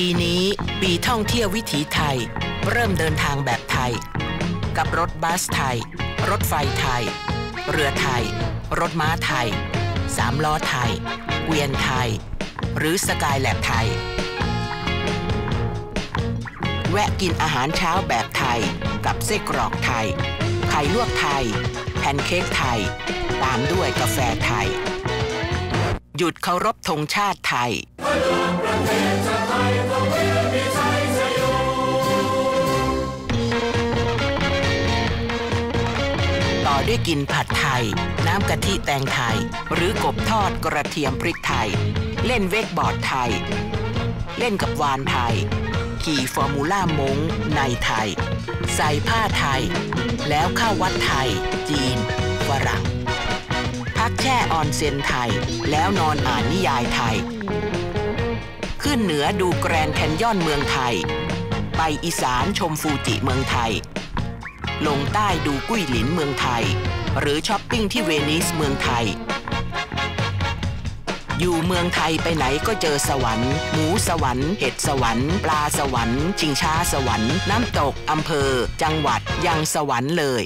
ปีนี้ปีท่องเที่ยววิถีไทย เริ่มเดินทางแบบไทย กับรถบัสไทย รถไฟไทย เรือไทย รถม้าไทย สามล้อไทย เกวียนไทย หรือสกายแลบไทย แวะกินอาหารเช้าแบบไทย กับไส้กรอกไทย ไข่ลวกไทย แพนเค้กไทย ตามด้วยกาแฟไทย หยุดเคารพธงชาติไทย ต่อด้วยกินผัดไทย น้ำกะทิแตงไทย หรือกบทอดกระเทียมพริกไทย เล่น wakeboard ไทย เล่นกับวาฬไทย ขี่ Formula One ในไทย ใส่ผ้าไทย แล้วเข้าวัดไทย จีนฝรั่งพักแช่ออนเซ็นไทย แล้วนอนอ่านนิยายไทย ขึ้นเหนือดู Grand Canyon เมืองไทย ไปอีสานชมฟูจิเมืองไทย ลงใต้ดูกุ้ยหลินเมืองไทย หรือช้อปปิ้งที่เวนิสเมืองไทย อยู่เมืองไทยไปไหนก็เจอสวรรค์ หมูสวรรค์ เห็ดสวรรค์ ปลาสวรรค์ ชิงช้าสวรรค์ น้ำตกอำเภอ จังหวัดยังสวรรค์เลย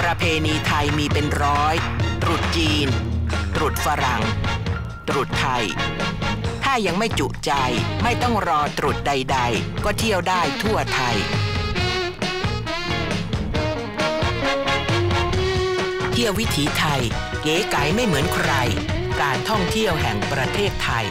ประเพณีไทยมีเป็นร้อย ตรุษจีน ตรุษฝรั่ง ตรุษไทยายังไม่จุใจ ไม่ต้องรอตรุษใด ๆ ก็เที่ยวได้ทั่วไทย เที่ยววิถีไทย เก๋ไก๋ไม่เหมือนใคร การท่องเที่ยวแห่งประเทศไทย